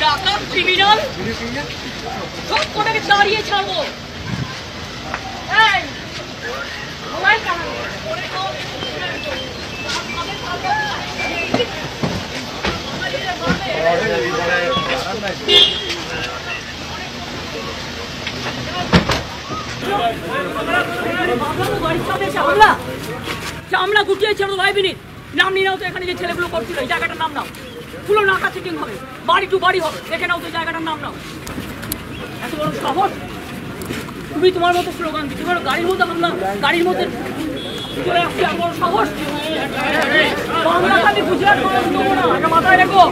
ডাকাত ক্রিমিনাল সব কোটাকে দাঁড়িয়ে ছাড়বো? Thank you. চামড়া গুটিয়ে ছেড়ো ভাই বিনিত নাম নিয়ে নাও তো এখানে যে ছেলেগুলো করছিল এই জায়গাটার নাম নাও। পুরো নাকা চেকিং হবে। বাড়ি টু বাড়ি হবে। দেখে নাও তো জায়গাটার নাম নাও। এত বড় শহর। তুমি তোমার মতো স্লোগান দিচ্ছ তোমার গাড়ির মধ্যে হামলা গাড়ির মধ্যে চলে আসছে এত বড় সাহস বাংলা খালি গুজরাট মানুষ দেবো না এটা মাথায় রেখো।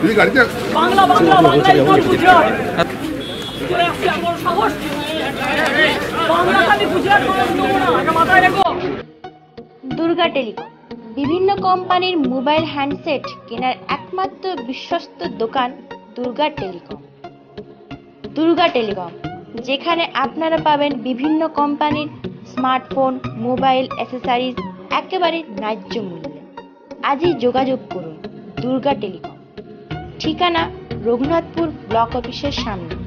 দিদি গাড়িতে বাংলা বাংলা বাংলা ইকুয়াল গুজরাট চলে আসছে এত বড় সাহস দুর্গা টেলিকম, বিভিন্ন কোম্পানির মোবাইল হ্যান্ডসেট কেনার একমাত্র বিশ্বস্ত দোকান দুর্গা টেলিকম। দুর্গা টেলিকম, যেখানে আপনারা পাবেন বিভিন্ন কোম্পানির স্মার্টফোন, মোবাইল, অ্যাসেসরিজ, একেবারে ন্যায্য মূল্যে। আজই যোগাযোগ করুন দুর্গা টেলিকম। ঠিকানা রঘুনাথপুর ব্লক অফিসের সামনে।